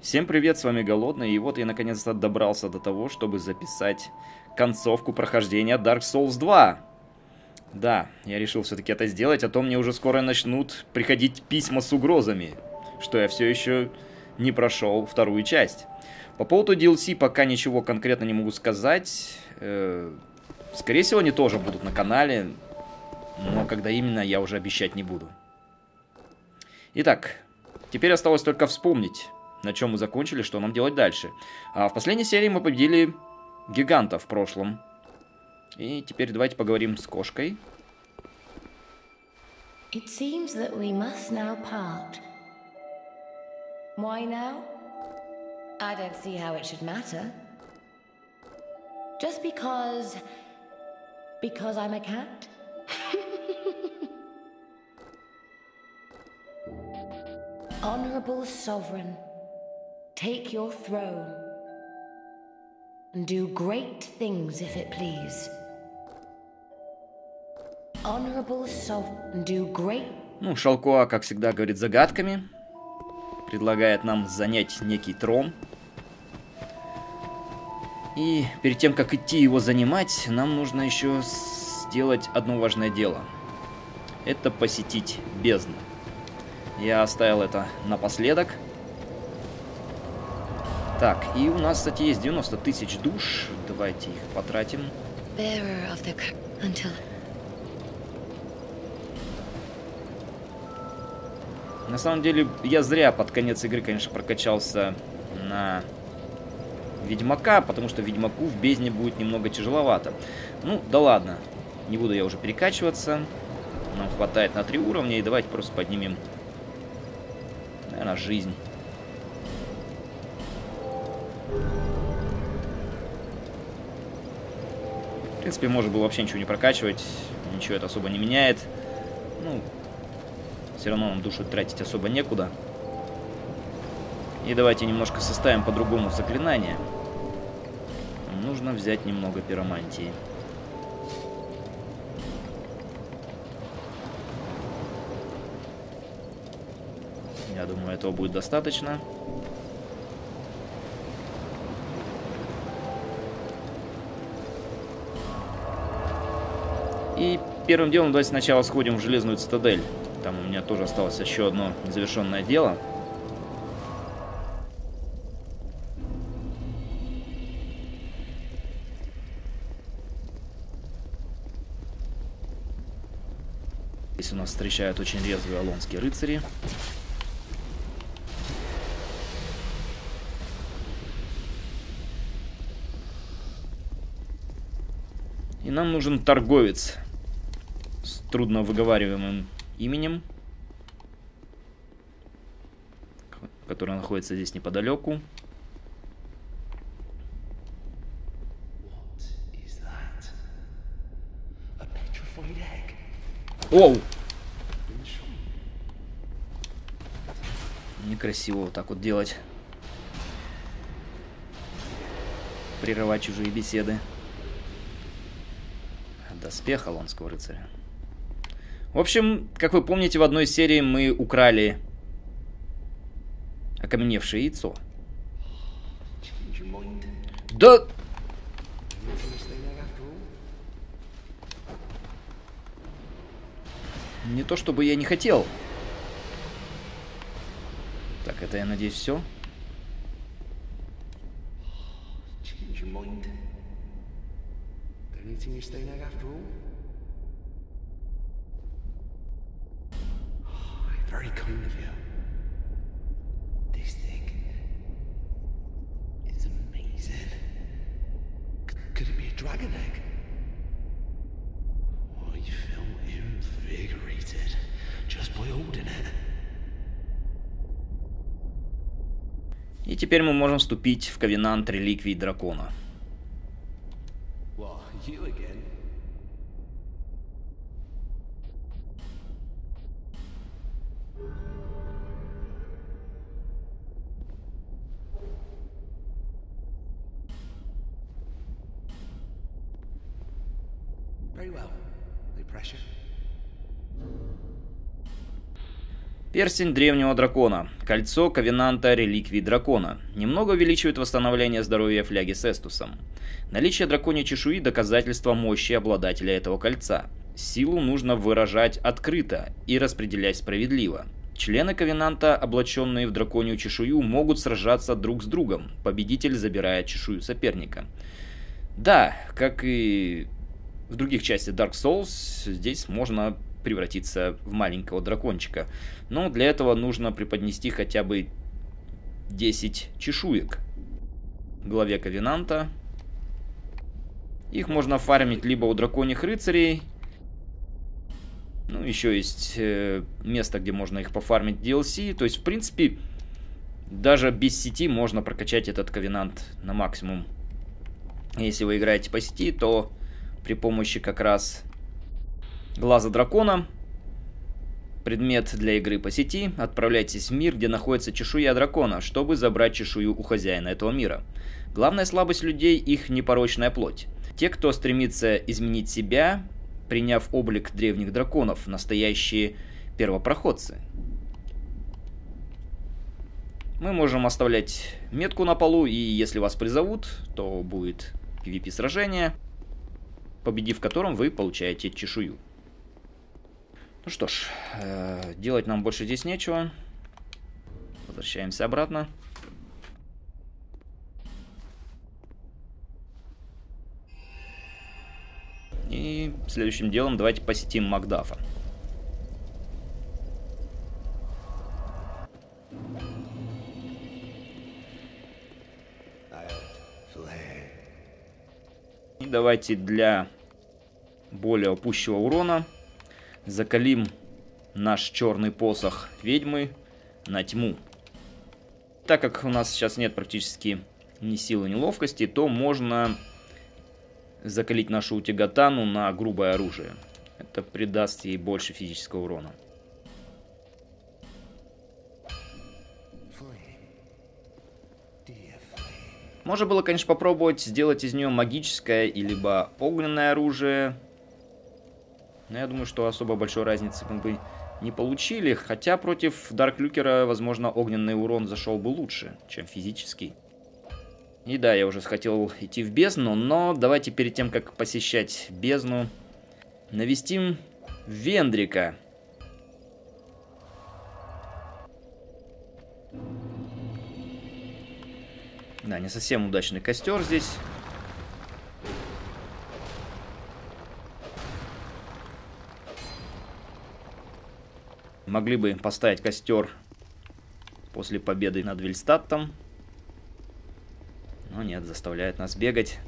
Всем привет, с вами Голодный, и вот я наконец-то добрался до того, чтобы записать концовку прохождения Dark Souls 2. Да, я решил все-таки это сделать, а то мне уже скоро начнут приходить письма с угрозами, что я все еще не прошел вторую часть. По поводу DLC пока ничего конкретно не могу сказать. Э, скорее всего, они тоже будут на канале, но когда именно, я уже обещать не буду. Итак, теперь осталось только вспомнить, на чем мы закончили, что нам делать дальше. А в последней серии мы победили гиганта в прошлом. И теперь давайте поговорим с кошкой. It seems that we must now part. Why now? I don't see how it should matter. Just because... Because I'm a cat? Honorable Sovereign, take your throne and do great things if it please. Honorable Sovereign, do great... Ну, Шалкоа, как всегда, говорит загадками. Предлагает нам занять некий трон. И перед тем, как идти его занимать, нам нужно еще сделать одно важное дело. Это посетить бездну. Я оставил это напоследок. Так, и у нас, кстати, есть 90 тысяч душ. Давайте их потратим. На самом деле, я зря под конец игры, конечно, прокачался на Ведьмака, потому что Ведьмаку в бездне будет немного тяжеловато. Ну, да ладно. Не буду я уже перекачиваться. Нам хватает на три уровня, и давайте просто поднимем Наверное, жизнь. В принципе, можно было вообще ничего не прокачивать. Ничего это особо не меняет. Ну, все равно нам душу тратить особо некуда. И давайте немножко составим по-другому заклинание. Нужно взять немного пиромантии. Я думаю, этого будет достаточно. И первым делом давайте сначала сходим в Железную Цитадель. Там у меня тоже осталось еще одно незавершенное дело. Здесь у нас встречают очень резвые алонские рыцари. И нам нужен торговец трудно выговариваемым именем, который находится здесь неподалеку. Оу! Некрасиво вот так вот делать. Прерывать чужие беседы. Доспех Алонского рыцаря. В общем, как вы помните, в одной серии мы украли окаменевшее яйцо. Да... Не то чтобы я не хотел. Так, это, я надеюсь, все. Anything you stay there after all? Very kind of you. This thing is amazing. C could it be a dragon egg? Oh, you feel invigorated just by holding it. И теперь мы можем вступить в ковенант реликвий дракона. Перстень древнего дракона. Кольцо ковенанта реликвии дракона. Немного увеличивает восстановление здоровья фляги с эстусом. Наличие драконьей чешуи – доказательство мощи обладателя этого кольца. Силу нужно выражать открыто и распределять справедливо. Члены Ковенанта, облаченные в драконью чешую, могут сражаться друг с другом. Победитель забирает чешую соперника. Да, как и в других частях Dark Souls, здесь можно превратиться в маленького дракончика. Но для этого нужно преподнести хотя бы 10 чешуек главе Ковенанта. Их можно фармить либо у драконьих рыцарей, ну, еще есть э, место, где можно их пофармить DLC. То есть, в принципе, даже без сети можно прокачать этот ковенант на максимум. Если вы играете по сети, то при помощи как раз глаза дракона, предмет для игры по сети, отправляйтесь в мир, где находится чешуя дракона, чтобы забрать чешую у хозяина этого мира. Главная слабость людей – их непорочная плоть. Те, кто стремится изменить себя, приняв облик древних драконов, настоящие первопроходцы. Мы можем оставлять метку на полу, и если вас призовут, то будет PvP-сражение, победив котором вы получаете чешую. Ну что ж, э, делать нам больше здесь нечего. Возвращаемся обратно. И следующим делом давайте посетим Макдафа. И давайте для более опущего урона закалим наш черный посох ведьмы на тьму. Так как у нас сейчас нет практически ни силы, ни ловкости, то можно закалить нашу утигатану на грубое оружие. Это придаст ей больше физического урона. Можно было, конечно, попробовать сделать из нее магическое и огненное оружие. Но я думаю, что особо большой разницы мы бы не получили. Хотя против Дарк Люкера, возможно, огненный урон зашел бы лучше, чем физический. И да, я уже хотел идти в бездну, но давайте перед тем, как посещать бездну, навестим Вендрика. Да, не совсем удачный костер здесь. Могли бы поставить костер после победы над Вильстаттом. Но нет, заставляет нас бегать.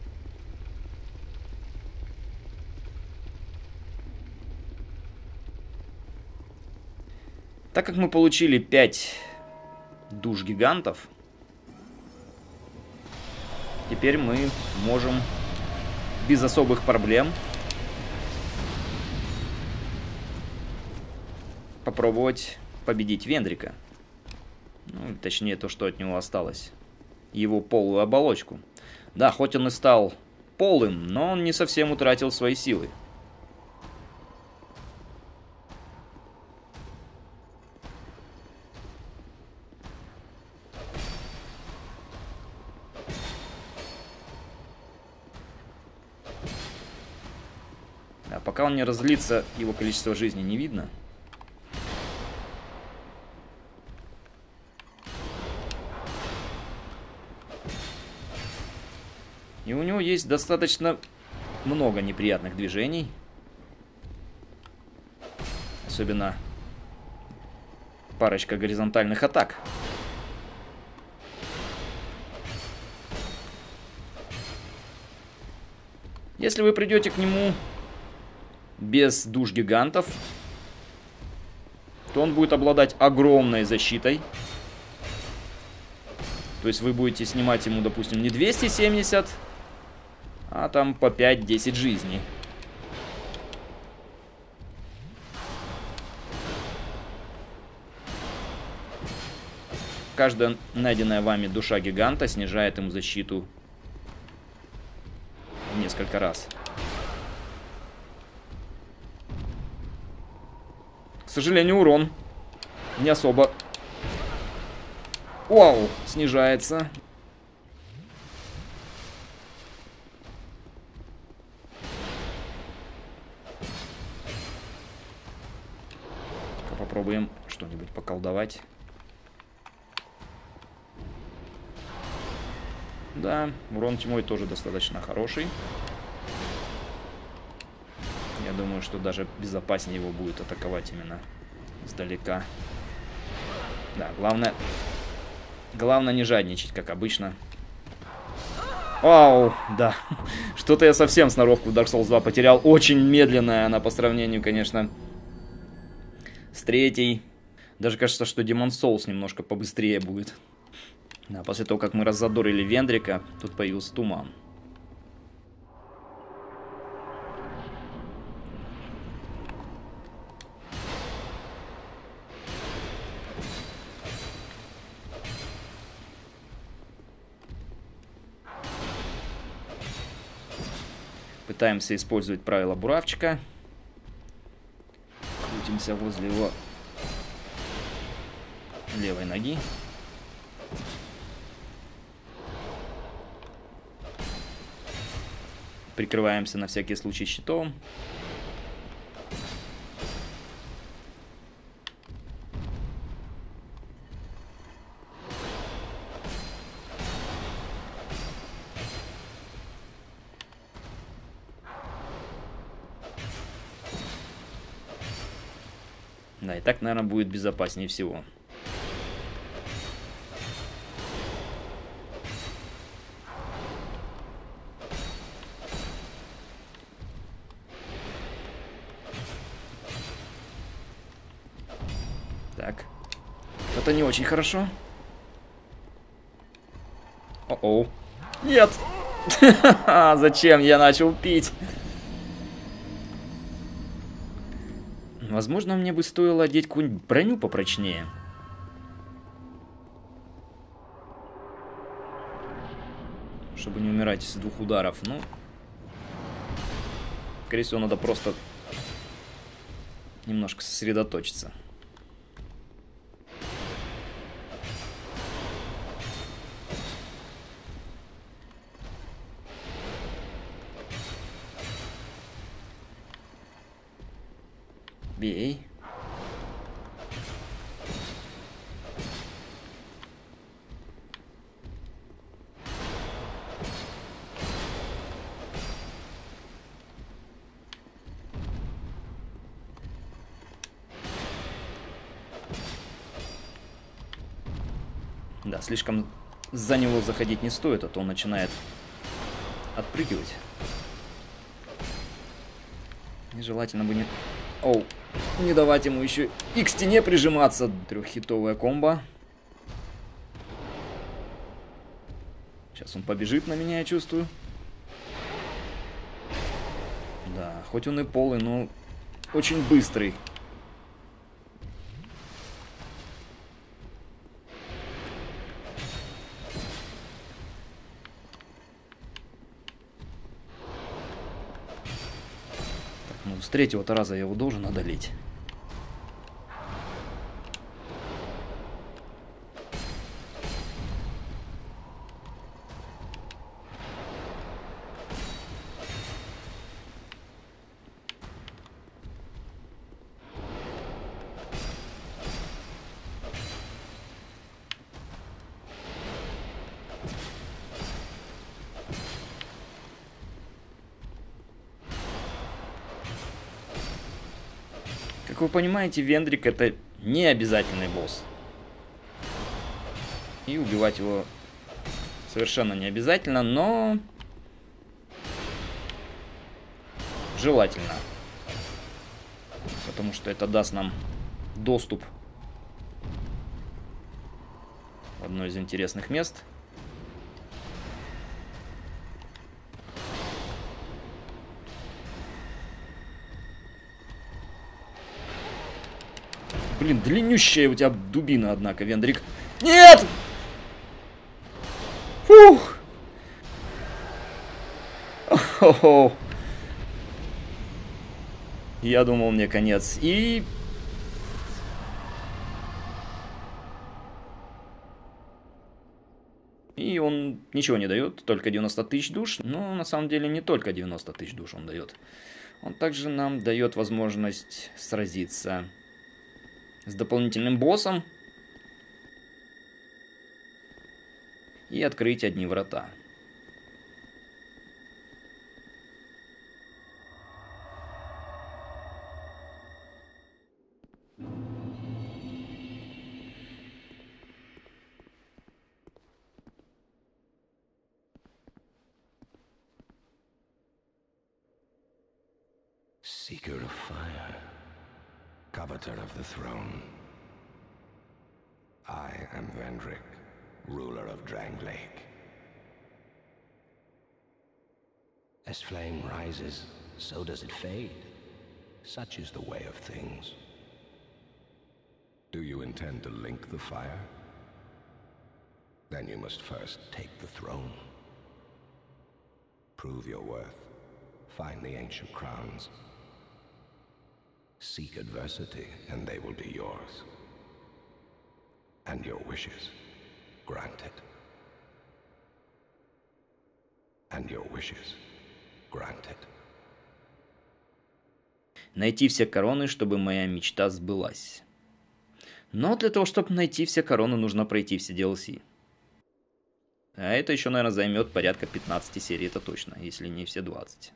Так как мы получили 5 душ гигантов, теперь мы можем без особых проблем попробовать победить Вендрика. Ну, точнее, то, что от него осталось его полую оболочку. Да, хоть он и стал полым, но он не совсем утратил свои силы. А пока он не разлится, его количество жизни не видно. И у него есть достаточно много неприятных движений. Особенно парочка горизонтальных атак. Если вы придете к нему без душ гигантов, то он будет обладать огромной защитой. То есть вы будете снимать ему, допустим, не 270, а там по 5-10 жизней. Каждая найденная вами душа гиганта снижает ему защиту в несколько раз. К сожалению, урон Не особо. Вау, снижается. Что-нибудь поколдовать. Да, урон тьмой тоже достаточно хороший. Я думаю, что даже безопаснее его будет атаковать именно издалека. Да, главное... Главное не жадничать, как обычно. Вау, да. Что-то я совсем сноровку в Dark Souls 2 потерял. Очень медленная она по сравнению, конечно, с третьей. Даже кажется, что Demon Souls немножко побыстрее будет. Да, после того, как мы раззадорили Вендрика, тут появился туман. Пытаемся использовать правила буравчика. Крутимся возле его левой ноги. Прикрываемся на всякий случай щитом. Да, и так, наверное, будет безопаснее всего. Очень хорошо. О-оу. Нет! Зачем я начал пить? Возможно, мне бы стоило одеть какую-нибудь броню попрочнее. Чтобы не умирать с двух ударов. Ну, скорее всего, надо просто немножко сосредоточиться. Да, слишком за него заходить не стоит, а то он начинает отпрыгивать. Нежелательно бы не... Оу. Не давать ему еще и к стене прижиматься. Треххитовая комбо. Сейчас он побежит на меня, я чувствую. Да, хоть он и полый, но очень быстрый. Третьего-то раза я его должен одолеть. Понимаете, Вендрик это не обязательный босс. И убивать его совершенно не обязательно, но желательно. Потому что это даст нам доступ в одно из интересных мест. Блин, длиннющая у тебя дубина, однако, Вендрик. Нет! Фух! Хо-хо. Я думал, мне конец. И... И он ничего не дает, только 90 тысяч душ. Но на самом деле не только 90 тысяч душ он дает. Он также нам дает возможность сразиться с дополнительным боссом и открыть одни врата. Rises, so does it fade. Such is the way of things. Do you intend to link the fire? Then you must first take the throne. Prove your worth. Find the ancient crowns. Seek adversity, and they will be yours. And your wishes granted. And your wishes granted. Найти все короны, чтобы моя мечта сбылась. Но для того, чтобы найти все короны, нужно пройти все DLC. А это еще, наверное, займет порядка 15 серий, это точно, если не все 20.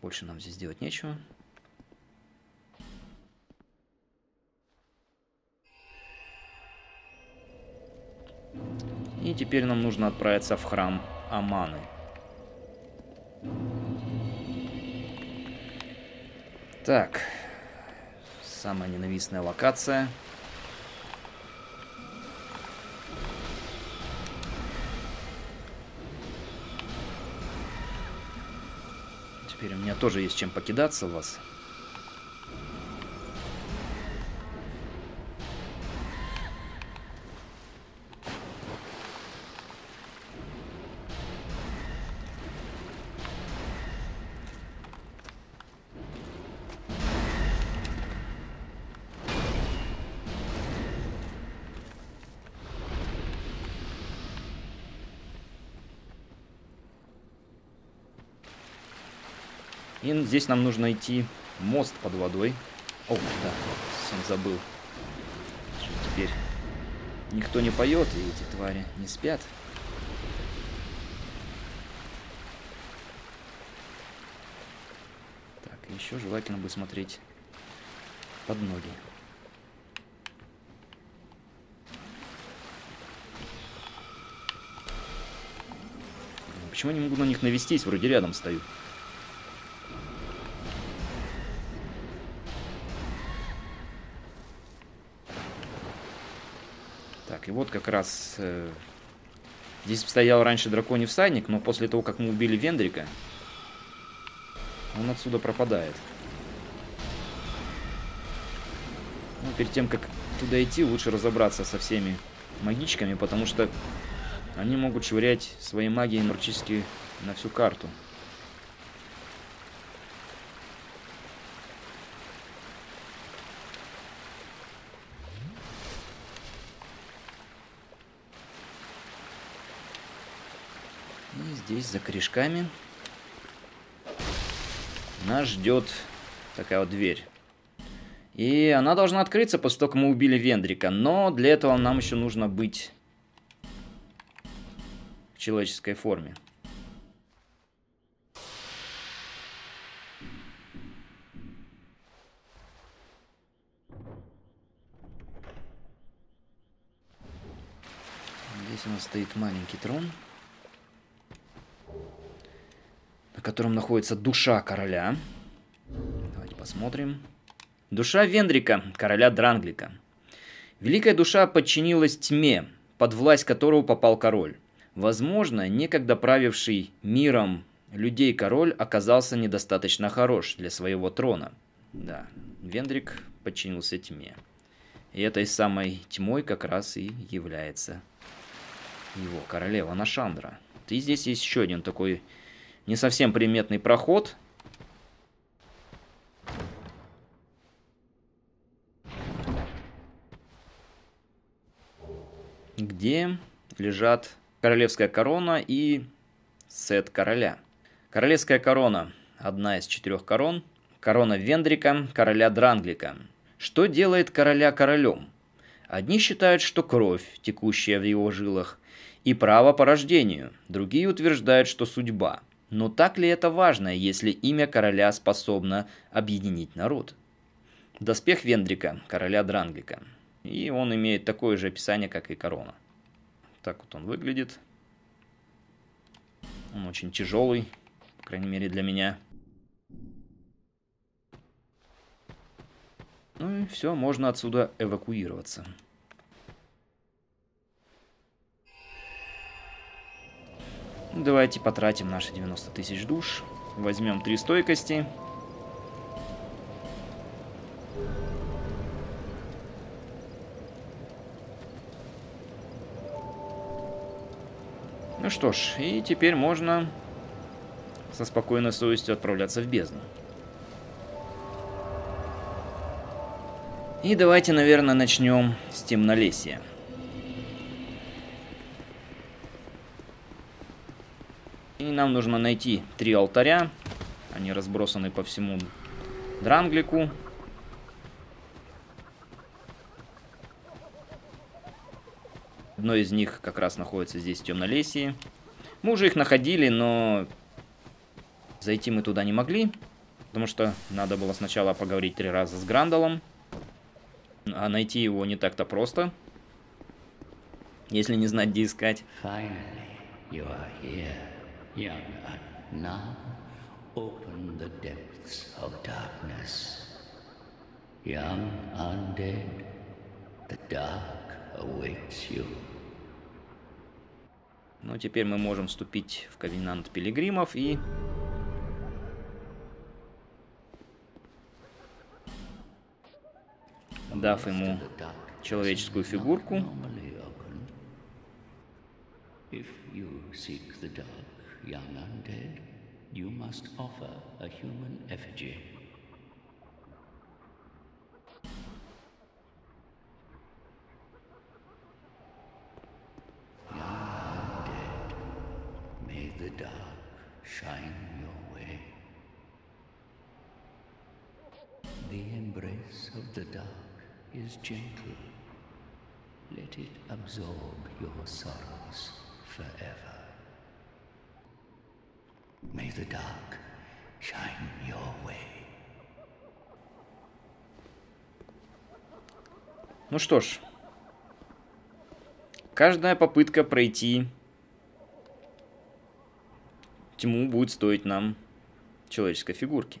Больше нам здесь делать нечего. Теперь нам нужно отправиться в храм Аманы. Так. Самая ненавистная локация. Теперь у меня тоже есть чем покидаться у вас. Здесь нам нужно идти мост под водой. О, да, совсем забыл. Теперь никто не поет, и эти твари не спят. Так, еще желательно бы смотреть под ноги. Почему я не могу на них навестись? Вроде рядом стою. Как раз... Э, здесь стоял раньше драконий всадник, но после того, как мы убили Вендрика, он отсюда пропадает. Ну, перед тем, как туда идти, лучше разобраться со всеми магичками, потому что они могут швырять свои магии практически на всю карту. Здесь за корешками нас ждет такая вот дверь. И она должна открыться после того, как мы убили Вендрика. Но для этого нам еще нужно быть в человеческой форме. Здесь у нас стоит маленький трон. Котором находится душа короля. Давайте посмотрим. Душа Вендрика, короля Дранглика. Великая душа подчинилась тьме, под власть которого попал король. Возможно, некогда правивший миром людей король оказался недостаточно хорош для своего трона. Да, Вендрик подчинился тьме. И этой самой тьмой как раз и является его королева Нашандра. И здесь есть еще один такой не совсем приметный проход. где лежат королевская корона и сет короля. Королевская корона – одна из четырех корон. Корона Вендрика, короля Дранглика. Что делает короля королем? Одни считают, что кровь, текущая в его жилах, и право по рождению, другие утверждают, что судьба. Но так ли это важно, если имя короля способно объединить народ? Доспех Вендрика, короля Дранглика. И он имеет такое же описание, как и корона. Так вот он выглядит. Он очень тяжелый, по крайней мере для меня. Ну и все, можно отсюда эвакуироваться. Давайте потратим наши 90 тысяч душ. Возьмем три стойкости. Ну что ж, и теперь можно со спокойной совестью отправляться в бездну. И давайте, наверное, начнем с темнолесья. Нам нужно найти три алтаря. Они разбросаны по всему Дранглику. Одно из них как раз находится здесь, в Темнолесье. Мы уже их находили, но зайти мы туда не могли. Потому что надо было сначала поговорить три раза с Грандалом. А найти его не так-то просто. Если не знать, где искать. Finally, you are here young one, now open the depths of darkness. Young undead, the dark awaits you. Ну, теперь мы можем вступить в Ковенант Пилигримов и... Дав ему человеческую фигурку. If you seek the dark, young undead, you must offer a human effigy. Young undead, may the dark shine your way. The embrace of the dark is gentle. Let it absorb your sorrows forever. May the dark shine your way. Ну что ж, каждая попытка пройти тьму будет стоить нам человеческой фигурки.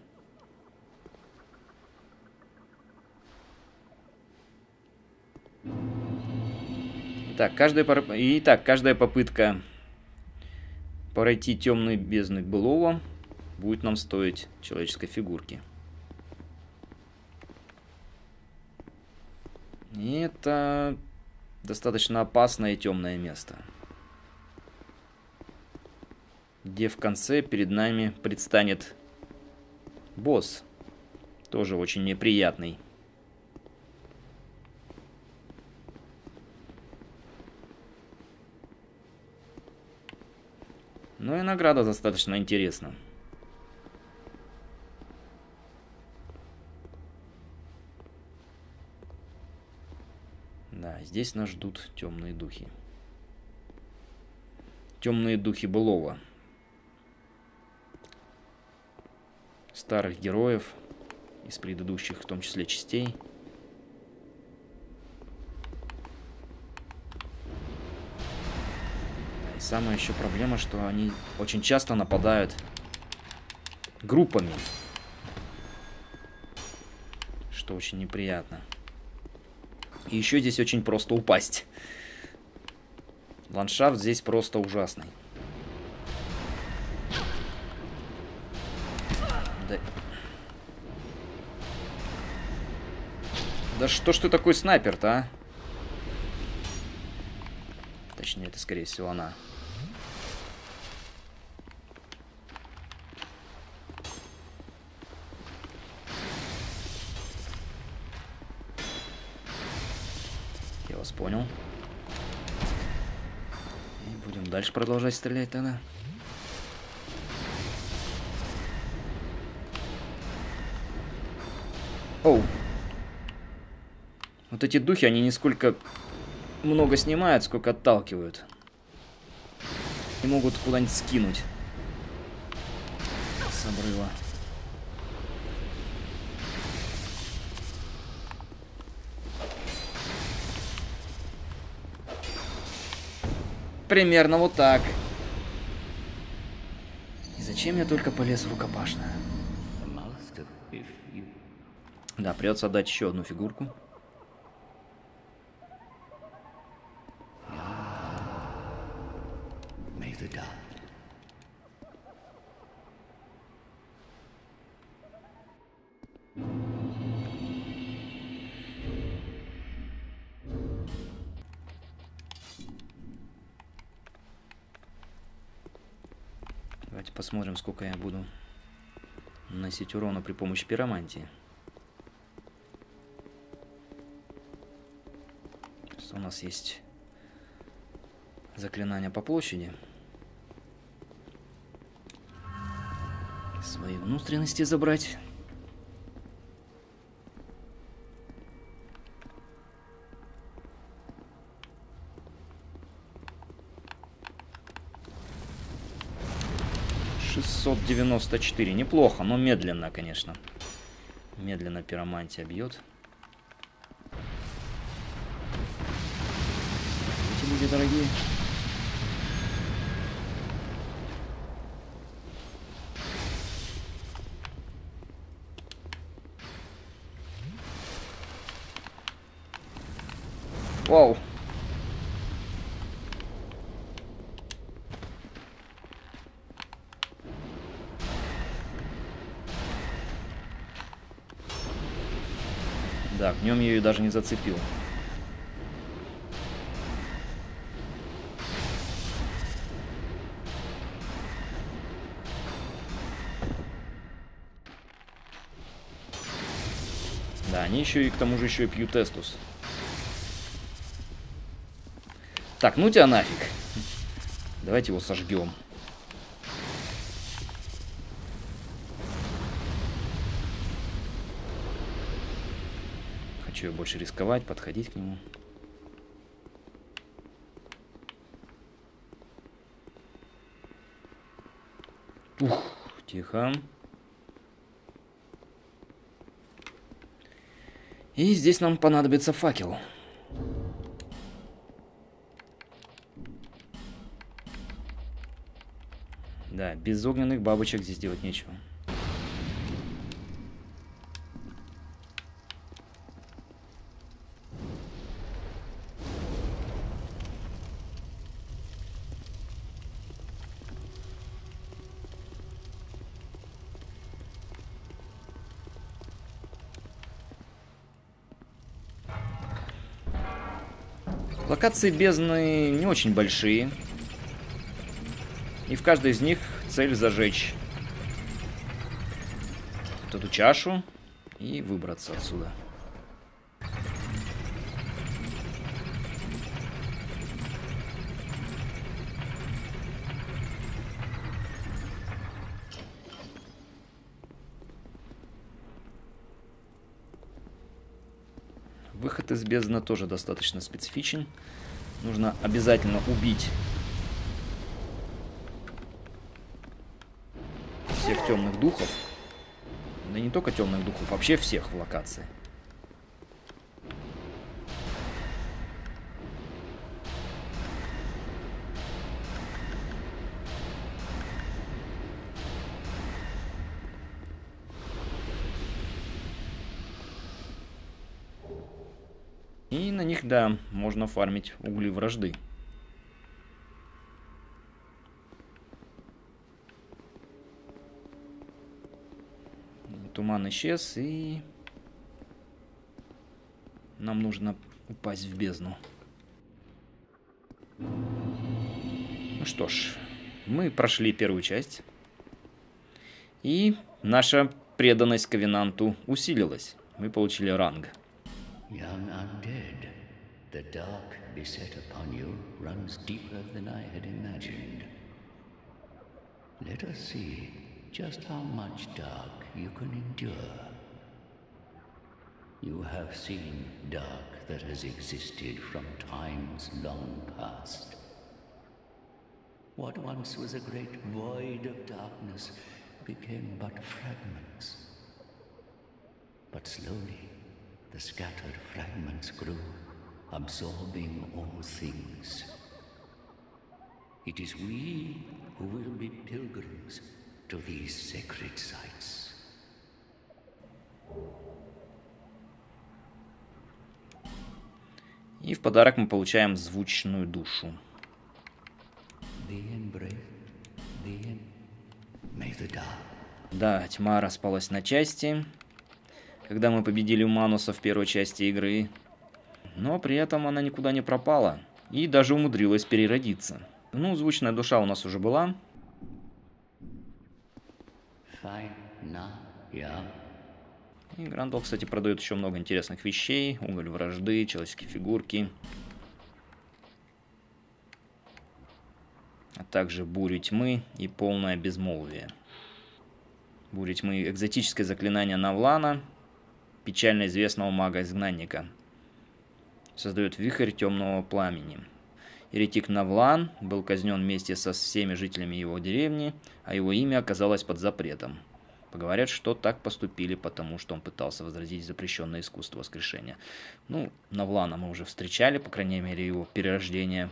Так, каждая, Итак, каждая попытка пройти темной бездны былого будет нам стоить человеческой фигурки. И это достаточно опасное и темное место. Где в конце перед нами предстанет босс. Тоже очень неприятный. Но и награда достаточно интересна. Да, здесь нас ждут темные духи. Темные духи былого. Старых героев из предыдущих, в том числе, частей. Самая еще проблема, что они очень часто нападают группами. Что очень неприятно. И еще здесь очень просто упасть. Ландшафт здесь просто ужасный. Да... Да что ж ты такой снайпер-то, а? Точнее, это, скорее всего, она. Продолжать стрелять тогда. Оу. Вот эти духи, они не сколько много снимают, сколько отталкивают. И могут куда-нибудь скинуть. С обрыва. Примерно вот так. И зачем я только полез в рукопашную? Да, придется отдать еще одну фигурку. Посмотрим, сколько я буду наносить урона при помощи пиромантии. У нас есть заклинание по площади. Свои внутренности забрать. Шестьсот девяносто четыре. Неплохо, но медленно, конечно. Медленно пиромантия бьет. люди дорогие. Вау. Да, в нем ее даже не зацепил. Они еще и к тому же еще и пьют эстус. Так, ну тебя нафиг. Давайте его сожгем. Я больше рисковать, подходить к нему. Ух, тихо. И здесь нам понадобится факел. Да, без огненных бабочек здесь делать нечего. Локации бездны не очень большие. И в каждой из них цель зажечь вот эту чашу и выбраться отсюда. Бездны тоже достаточно специфичен. Нужно обязательно убить всех темных духов. Да не только темных духов, вообще всех в локации. Да, можно фармить угли вражды. Туман исчез, и нам нужно упасть в бездну. Ну что ж, мы прошли первую часть. И наша преданность Ковенанту усилилась. Мы получили ранг. young undead, The dark beset upon you runs deeper than I had imagined. Let us see just how much dark you can endure. You have seen dark that has existed from times long past. What once was a great void of darkness became but fragments. But slowly, the scattered fragments grew, absorbing all things. It is we who will be pilgrims to these sacred sites. И в подарок мы получаем звучную душу. Да, тьма распалась на части, когда мы победили Мануса в первой части игры. Но при этом она никуда не пропала и даже умудрилась переродиться. Ну, звучная душа у нас уже была. И Грандол, кстати, продает еще много интересных вещей. Уголь вражды, человеческие фигурки. А также бурю тьмы и полное безмолвие. Буря тьмы – экзотическое заклинание Навлана, печально известного мага-изгнанника. Создает вихрь темного пламени. Еретик Навлан был казнен вместе со всеми жителями его деревни, а его имя оказалось под запретом. Поговорят, что так поступили, потому что он пытался возразить запрещенное искусство воскрешения. Ну, Навлана мы уже встречали, по крайней мере, его перерождение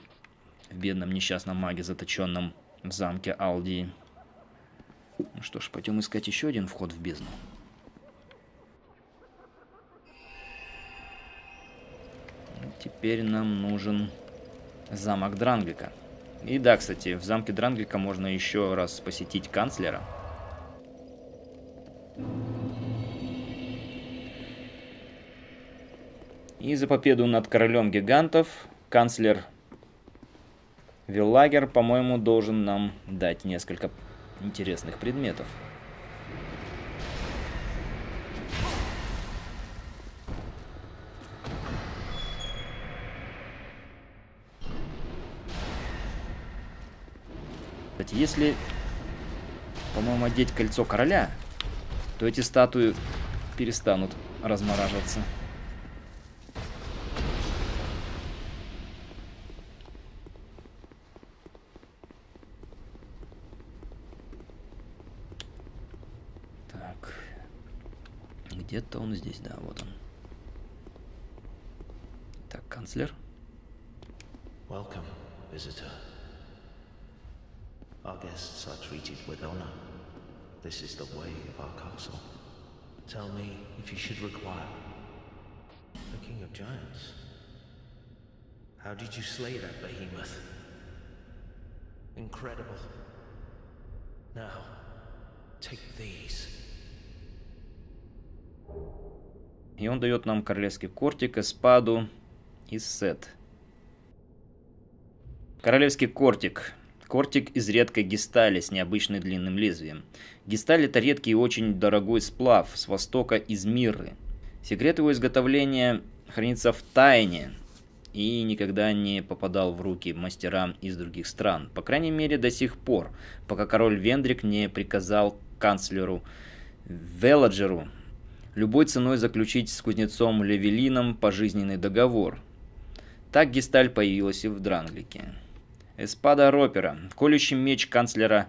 в бедном несчастном маге, заточенном в замке Алдии. Ну что ж, пойдем искать еще один вход в бездну. Теперь нам нужен замок Дранглика. И да, кстати, в замке Дранглика можно еще раз посетить канцлера. И за победу над королем гигантов канцлер Виллагер, по-моему, должен нам дать несколько интересных предметов. Кстати, если, по-моему, одеть кольцо короля, то эти статуи перестанут размораживаться. Так. Где-то он здесь, да, вот он. Так, канцлер. Welcome, visitor. Our guests are treated with honor. This is the way of our castle. Tell me if you should require. The king of giants. How did you slay that behemoth? Incredible. Now, take these. И он дает нам королевский кортик, эспаду и сет. Королевский кортик. Кортик из редкой гистали с необычным длинным лезвием. Гисталь это редкий и очень дорогой сплав с востока из Мирры. Секрет его изготовления хранится в тайне и никогда не попадал в руки мастерам из других стран. По крайней мере до сих пор, пока король Вендрик не приказал канцлеру Веладжеру любой ценой заключить с кузнецом Левелином пожизненный договор. Так Гесталь появилась и в Дранглике. Эспада Ропера, колющий меч канцлера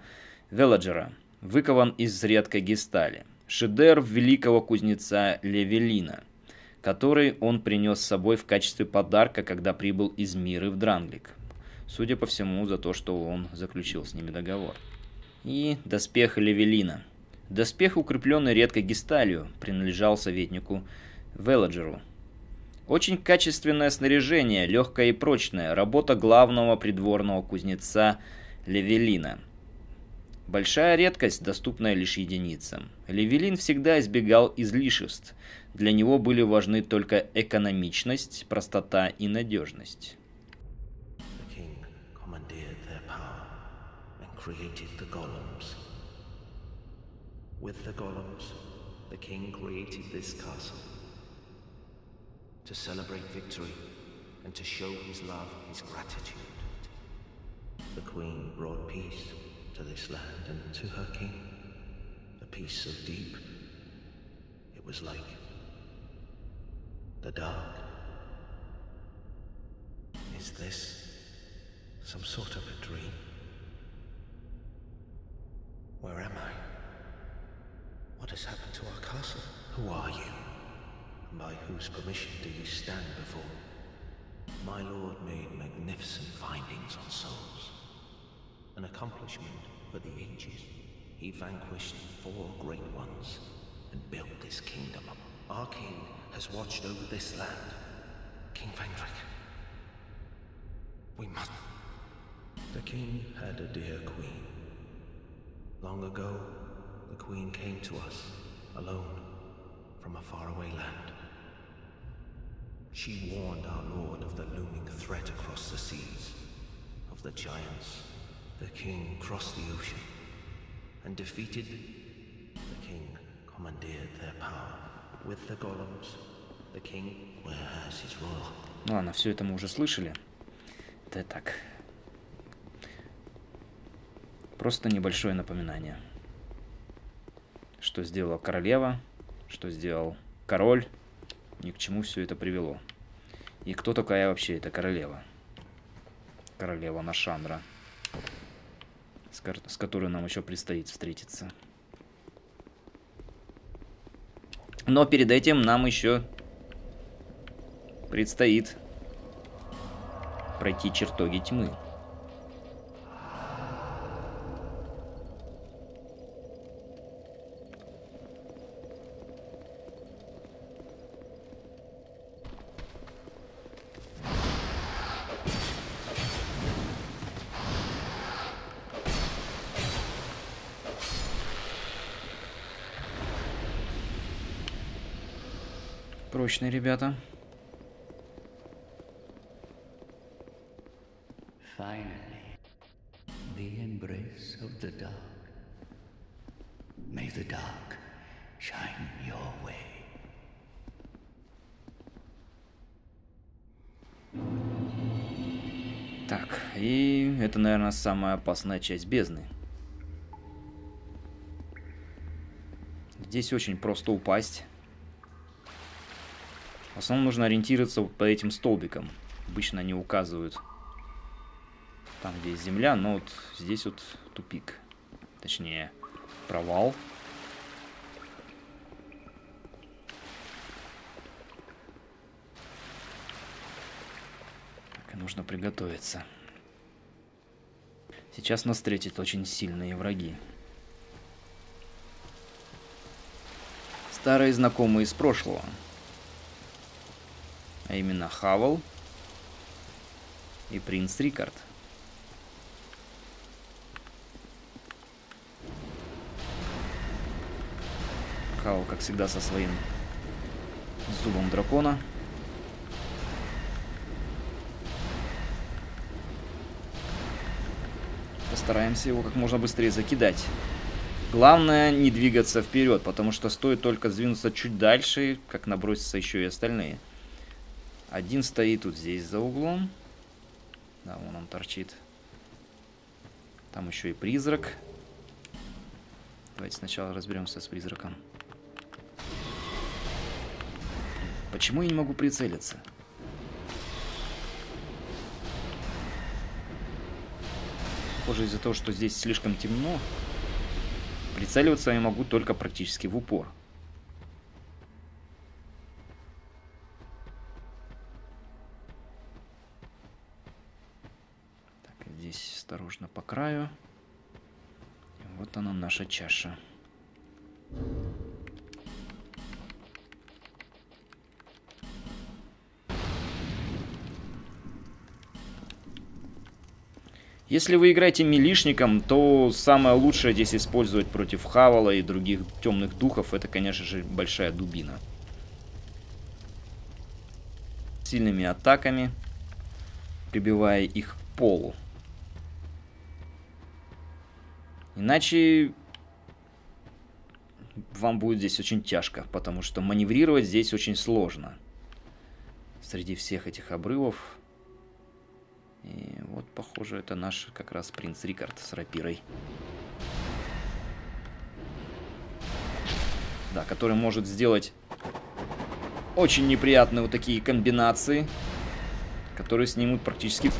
Веладжера, выкован из редкой гестали. Шедевр великого кузнеца Левелина, который он принес с собой в качестве подарка, когда прибыл из Миры в Дранглик. Судя по всему, за то, что он заключил с ними договор. И доспех Левелина. Доспех, укрепленный редкой гесталью, принадлежал советнику Веладжеру. Очень качественное снаряжение, легкое и прочное, работа главного придворного кузнеца Левелина. Большая редкость, доступная лишь единицам. Левелин всегда избегал излишеств. Для него были важны только экономичность, простота и надежность. To celebrate victory, and to show his love, his gratitude. The Queen brought peace to this land and to her king. A peace so deep, it was like the dark. Is this some sort of a dream? Where am I? What has happened to our castle? Who are you? By whose permission do you stand before? My lord made magnificent findings on souls. An accomplishment for the ages. He vanquished four great ones and built this kingdom. Our king has watched over this land. King Vendrick. We must... The king had a dear queen. Long ago, the queen came to us, alone, from a faraway land. She warned our lord of the looming threat across the seas, of the giants. The king crossed the ocean and defeated. The king commandeered their power. With the golems, the king wears his royal. Ну ладно, все это мы уже слышали. Это так. Просто небольшое напоминание. Что сделала королева, что сделал король, ни к чему все это привело. И кто такая вообще эта королева? Королева Нашандра, с, которой нам еще предстоит встретиться. Но перед этим нам еще предстоит пройти чертоги тьмы. Прочные ребята. Finally, the embrace of the dark. May the dark shine your way. Так, и это, наверное, самая опасная часть бездны. Здесь очень просто упасть. Основном нужно ориентироваться по этим столбикам. Обычно они указывают там, где есть земля, но вот здесь вот тупик. Точнее, провал. Так, нужно приготовиться. Сейчас нас встретят очень сильные враги. Старые знакомые из прошлого. А именно Хавал и принц Рикард. Хавал, как всегда, со своим зубом дракона. Постараемся его как можно быстрее закидать. Главное не двигаться вперед, потому что стоит только сдвинуться чуть дальше, как набросятся еще и остальные. Один стоит вот здесь за углом. Да, вон он торчит. Там еще и призрак. Давайте сначала разберемся с призраком. Почему я не могу прицелиться? Похоже, из-за того, что здесь слишком темно, прицеливаться я могу только практически в упор. Так, здесь осторожно по краю. И вот она наша чаша. Если вы играете милишником, то самое лучшее здесь использовать против Хавала и других темных духов, это, конечно же, большая дубина. Сильными атаками, прибивая их к полу. Иначе вам будет здесь очень тяжко, потому что маневрировать здесь очень сложно. среди всех этих обрывов. И вот, похоже, это наш как раз принц Рикард с рапирой. Да, который может сделать очень неприятные вот такие комбинации, которые снимут практически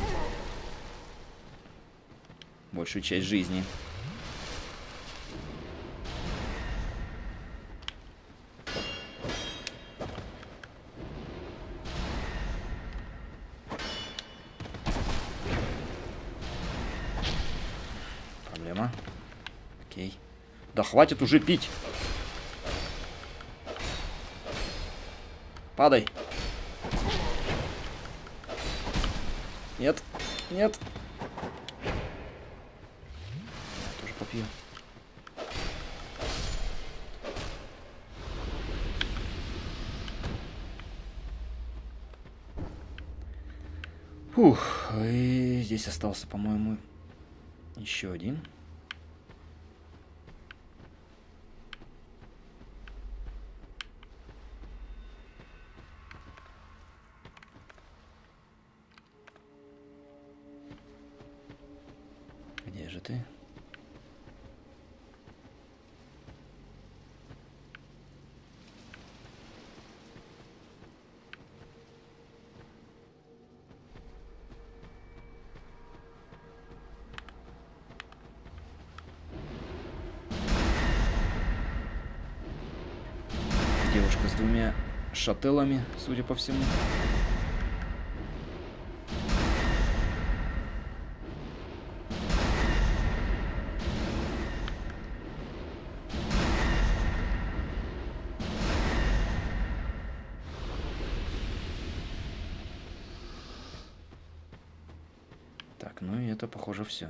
большую часть жизни. Хватит уже пить. Падай. Нет, нет. Тоже попью. Фух, и здесь остался, по-моему, еще один. Шателлами, судя по всему. Так, ну и это, похоже, все.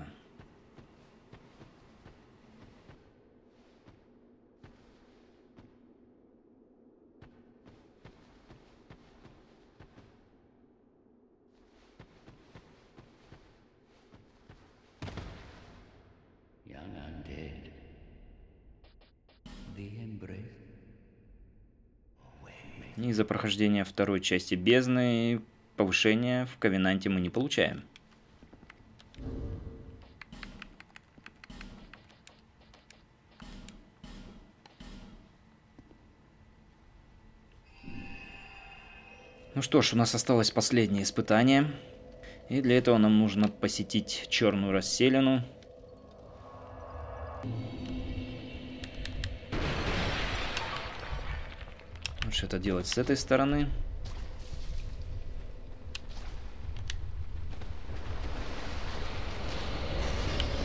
Из-за прохождения второй части бездны повышения в Ковенанте мы не получаем. Ну что ж, у нас осталось последнее испытание. И для этого нам нужно посетить черную расселину. Лучше это делать с этой стороны.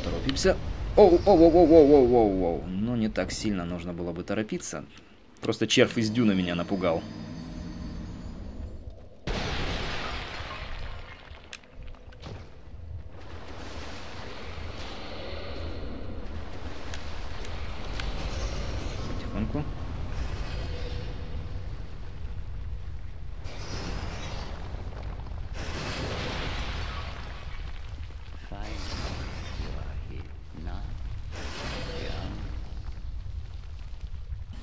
Торопимся. Оу, оу, оу, оу, оу, оу, оу. Ну, не так сильно нужно было бы торопиться. Просто червь из дюна меня напугал. Потихоньку. Fine. You are here now. Young.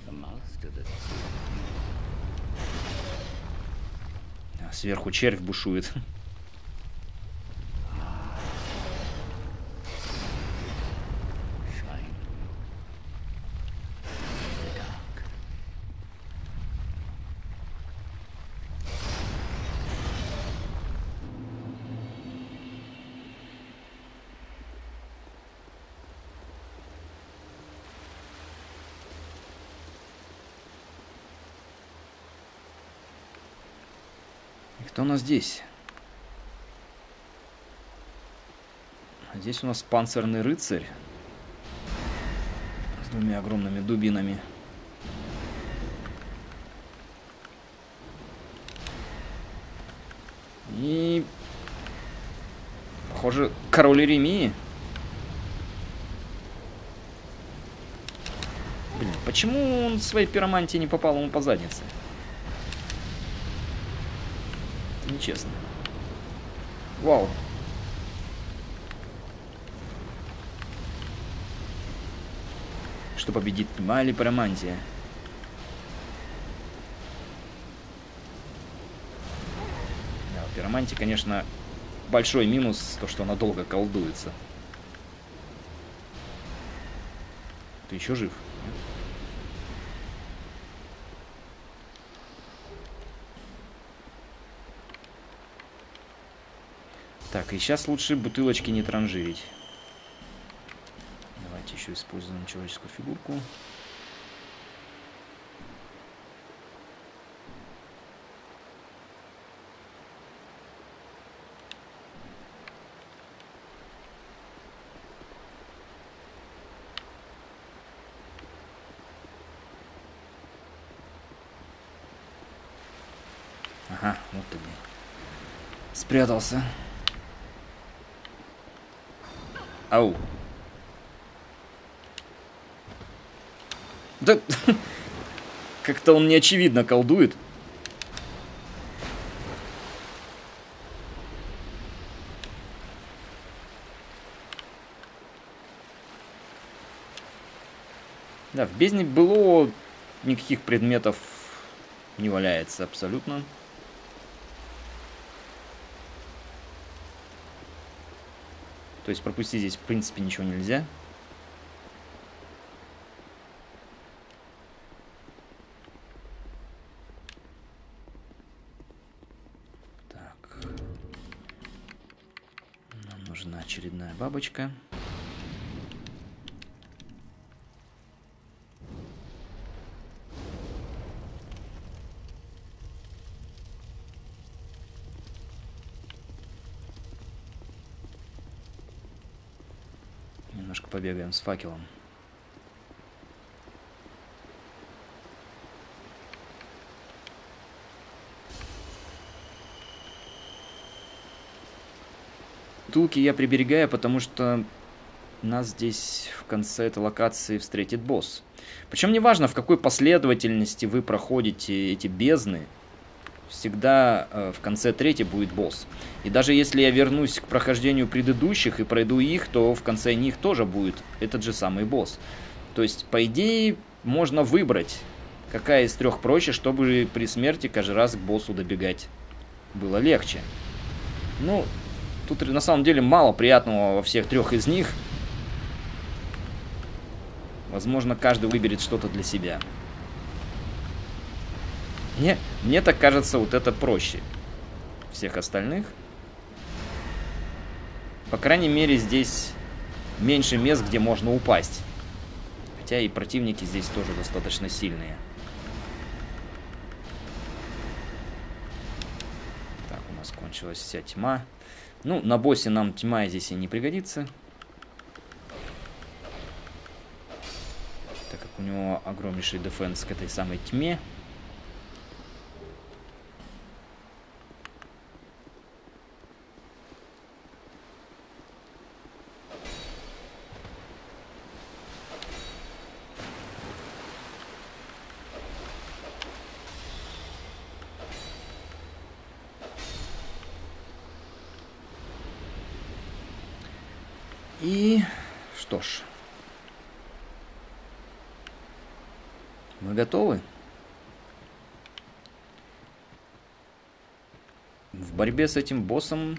The master that А, Сверху червь бушует. shine. The dark. И кто у нас здесь? Здесь у нас панцирный рыцарь. С двумя огромными дубинами. И... Похоже, король Иеремии. Блин, почему он своей пиромантии не попал ему по заднице? Это нечестно. Вау. Что победит тьма или пиромантия? Пиромантия, конечно, большой минус, то, что она долго колдуется. Ты еще жив? Так, и сейчас лучше бутылочки не транжирить. Давайте еще используем человеческую фигурку. Ага, вот ты где. Спрятался. Ау. Да... Как-то он неочевидно колдует. Да, в бездне было никаких предметов не валяется абсолютно. То есть пропустить здесь в принципе ничего нельзя. Так. Нам нужна очередная бабочка. Немножко побегаем с факелом. Тулки я приберегаю, потому что нас здесь в конце этой локации встретит босс. Причем неважно, в какой последовательности вы проходите эти бездны, всегда э, в конце третьей будет босс. И даже если я вернусь к прохождению предыдущих и пройду их, то в конце них тоже будет этот же самый босс. То есть, по идее, можно выбрать, какая из трех проще, чтобы при смерти каждый раз к боссу добегать было легче. Ну, тут на самом деле мало приятного во всех трех из них. Возможно, каждый выберет что-то для себя. Мне, мне так кажется, вот это проще всех остальных. По крайней мере, здесь меньше мест, где можно упасть. Хотя и противники здесь тоже достаточно сильные. Так, у нас кончилась вся тьма. Ну, на боссе нам тьма здесь и не пригодится. Так как у него огромнейший дефенс к этой самой тьме. И что ж, мы готовы. В борьбе с этим боссом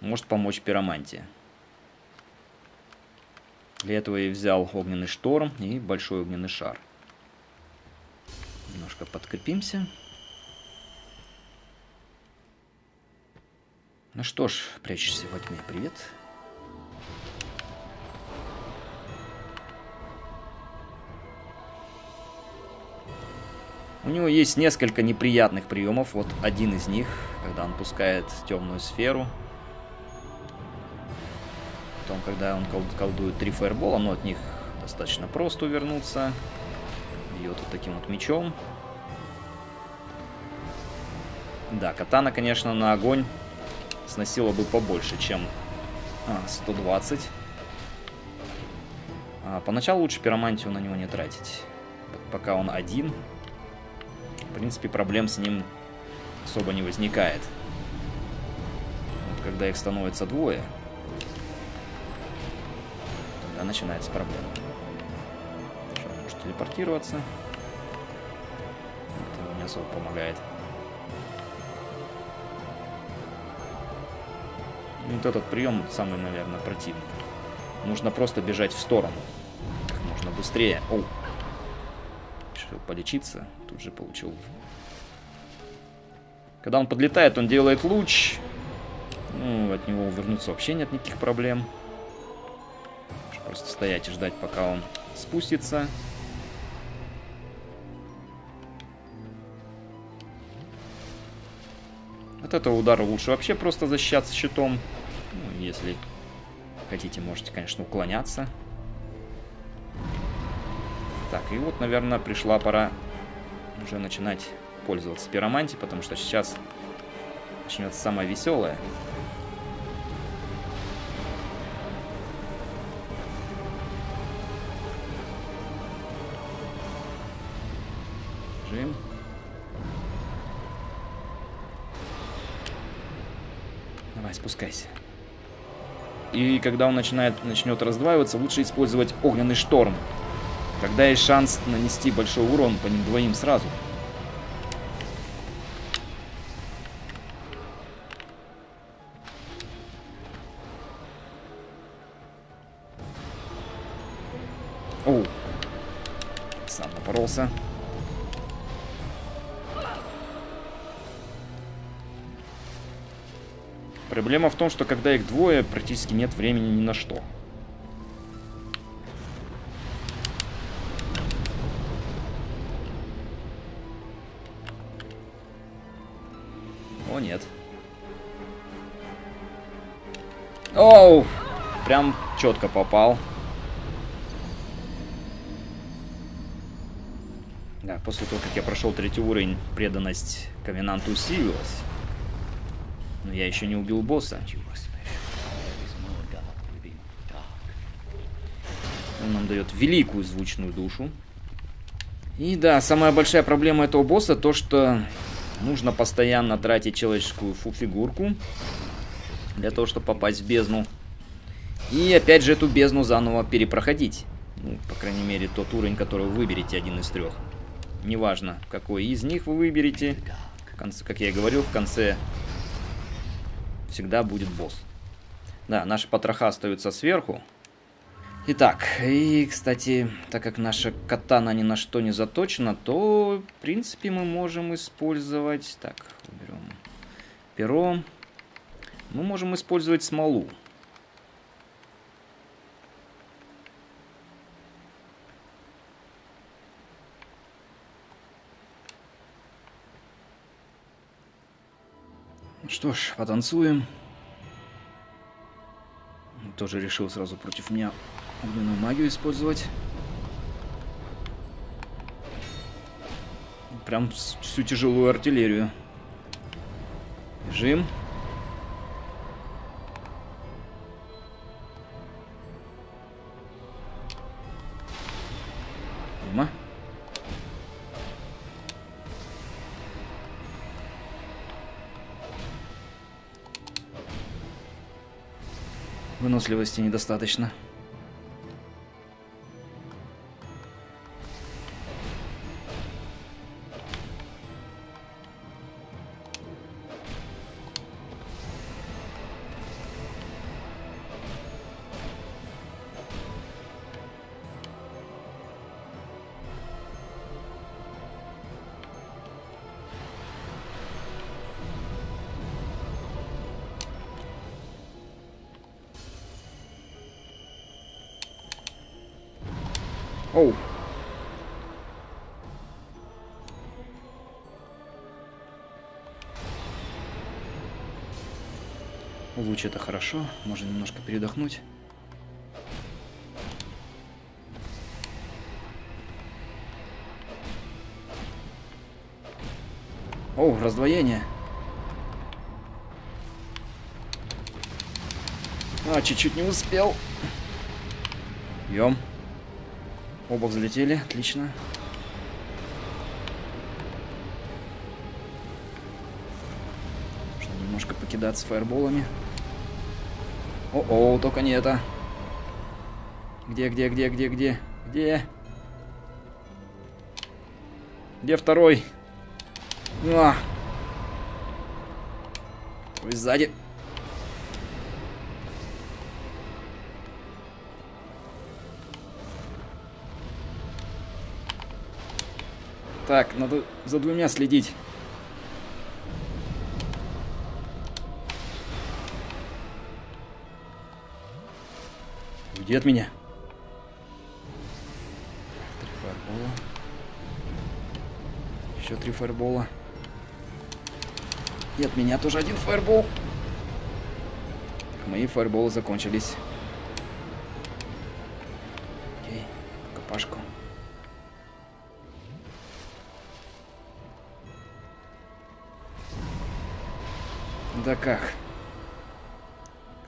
может помочь пиромантия. Для этого я взял огненный шторм и большой огненный шар. Немножко подкрепимся. Ну что ж, прячешься во тьме, привет. У него есть несколько неприятных приемов. Вот один из них, когда он пускает темную сферу. Потом, когда он колдует три фаербола, но от них достаточно просто увернуться. Бьет вот таким вот мечом. Да, катана, конечно, на огонь сносила бы побольше, чем а, 120. А, поначалу лучше пиромантию на него не тратить. Пока он один, принципе, проблем с ним особо не возникает. Вот когда их становится двое, тогда начинается проблема. Хорошо, может телепортироваться. Это не особо помогает. Вот этот прием самый, наверное, противный. Нужно просто бежать в сторону. Как можно быстрее. Оу. Решил полечиться. Тут же получил. Когда он подлетает, он делает луч. Ну, от него увернуться вообще нет никаких проблем. Просто стоять и ждать, пока он спустится. От этого удара лучше вообще просто защищаться щитом. Ну, если хотите, можете, конечно, уклоняться. Так, и вот, наверное, пришла пора уже начинать пользоваться пиромантией, потому что сейчас начнется самое веселое. Жим. Давай, спускайся. И когда он начинает, начнет раздваиваться, лучше использовать огненный шторм. Когда есть шанс нанести большой урон по ним двоим сразу. Оу. Сам напоролся. Проблема в том, что когда их двое, практически нет времени ни на что. Оу! Прям четко попал. Да, после того, как я прошел третий уровень, преданность Ковенанту усилилась. Но я еще не убил босса. Он нам дает великую звучную душу. И да, самая большая проблема этого босса то, что нужно постоянно тратить человеческую фигурку для того, чтобы попасть в бездну. И опять же эту бездну заново перепроходить. Ну, по крайней мере, тот уровень, который вы выберете, один из трех. Неважно, какой из них вы выберете. В конце, как я и говорил, в конце всегда будет босс. Да, наши потроха остаются сверху. Итак, и, кстати, так как наша катана ни на что не заточена, то, в принципе, мы можем использовать... Так, уберем перо. Мы можем использовать смолу. Что ж, потанцуем. Тоже решил сразу против меня огненную магию использовать. Прям всю тяжелую артиллерию. Бежим. Выносливости недостаточно. Оу. Луч это хорошо. Можно немножко передохнуть. О, раздвоение. А, чуть-чуть не успел. Бьем. Оба взлетели, отлично. Нужно немножко покидаться фаерболами. О-о, только не это. Где, где, где, где, где? Где? Где второй? А. Ой, сзади. Так, надо за двумя следить. Уйди от меня. Три фаербола. Еще три фаербола. И от меня тоже один фаербол. Мои фаерболы закончились. Окей, копашку. Да как?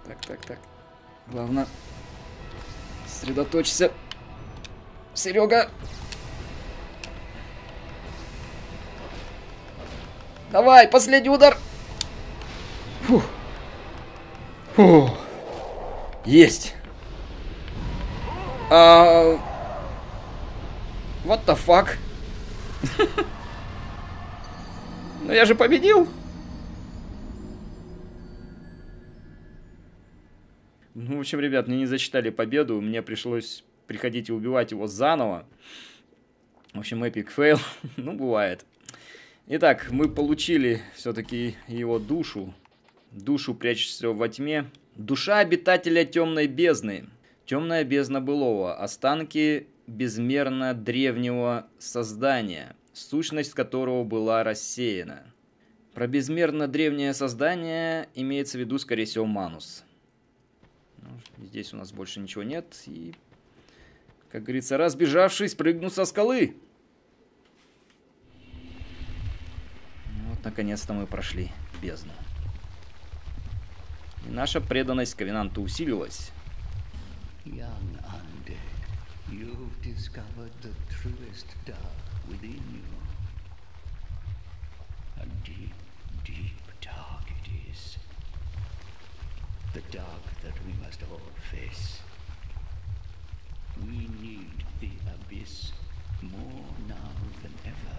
Так, так, так. Главное, сосредоточься. Серега! Давай, последний удар! Фух. Фух. Есть. А... What the fuck? Ну я же победил. Общем, ребят, мне не зачитали победу, мне пришлось приходить и убивать его заново. В общем, epic fail. ну, бывает. Итак, мы получили все-таки его душу. Душу прячется во тьме. Душа обитателя темной бездны. Темная бездна былого. Останки безмерно древнего создания, сущность которого была рассеяна. Про безмерно древнее создание имеется в виду, скорее всего, Манус. Ну, здесь у нас больше ничего нет. И, как говорится, разбежавшись, прыгну со скалы. Вот, наконец-то мы прошли бездну. И наша преданность Ковенанту усилилась. Young undead, you've discovered the truest dark within you. A deep, deep dark it is. The dark that we must all face. We need the abyss more now than ever.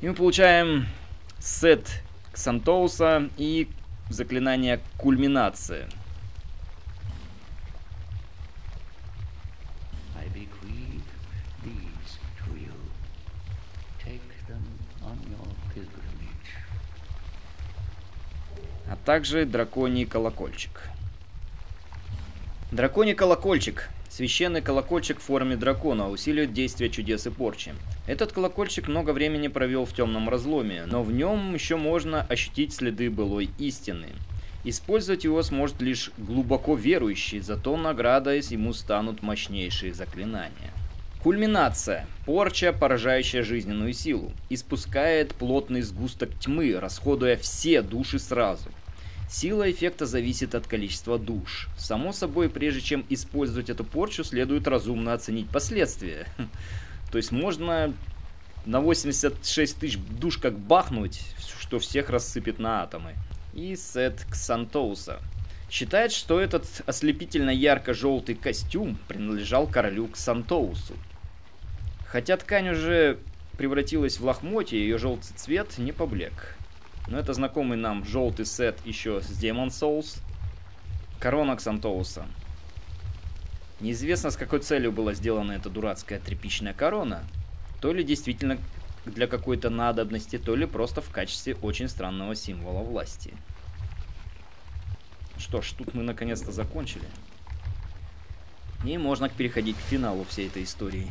И мы получаем сет Ксантоуса и заклинание Кульминация. I bequeath these to you. Take them on your pilgrimage. а также драконий колокольчик. Драконий колокольчик. Священный колокольчик в форме дракона усиливает действие чудес и порчи. Этот колокольчик много времени провел в темном разломе, но в нем еще можно ощутить следы былой истины. Использовать его сможет лишь глубоко верующий, зато наградой ему станут мощнейшие заклинания. Кульминация. Порча, поражающая жизненную силу. Испускает плотный сгусток тьмы, расходуя все души сразу. Сила эффекта зависит от количества душ. Само собой, прежде чем использовать эту порчу, следует разумно оценить последствия. То есть можно на 86 тысяч душ как бахнуть, что всех рассыпет на атомы. И сет Ксантоуса. Считает, что этот ослепительно ярко-желтый костюм принадлежал королю Ксантоусу. Хотя ткань уже превратилась в лохмотье, ее желтый цвет не поблек. Но это знакомый нам желтый сет еще с Demon Souls. Корона Ксантоуса. Неизвестно, с какой целью была сделана эта дурацкая тряпичная корона. То ли действительно для какой-то надобности, то ли просто в качестве очень странного символа власти. Что ж, тут мы наконец-то закончили. И можно переходить к финалу всей этой истории.